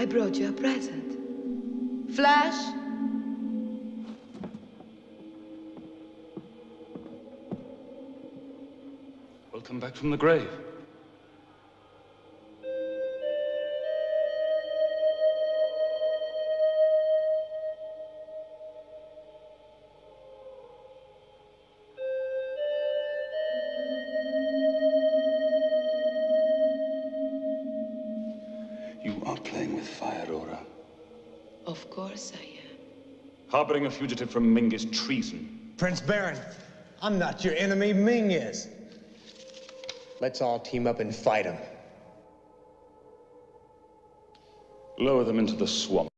I brought you a present. Flash? Welcome back from the grave. You are playing with fire, Aura. Of course I am. Harboring a fugitive from Ming is treason. Prince Barin, I'm not your enemy, Ming is. Let's all team up and fight him. Lower them into the swamp.